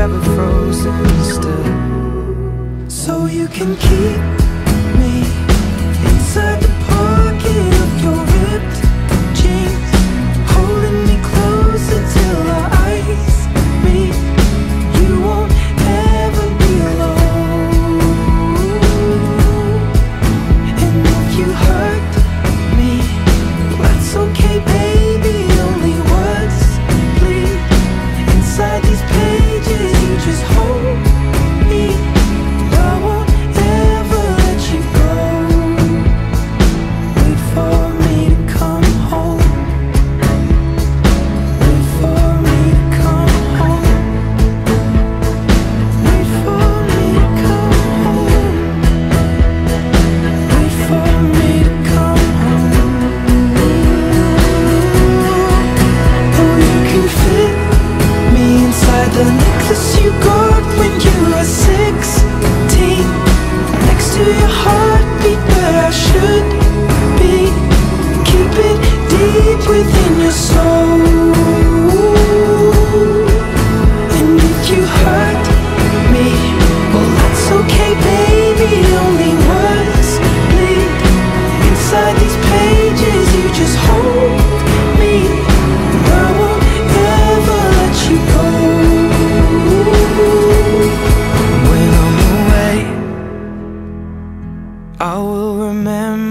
Forever frozen still. So you can keep me inside